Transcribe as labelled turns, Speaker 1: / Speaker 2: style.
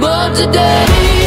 Speaker 1: But today.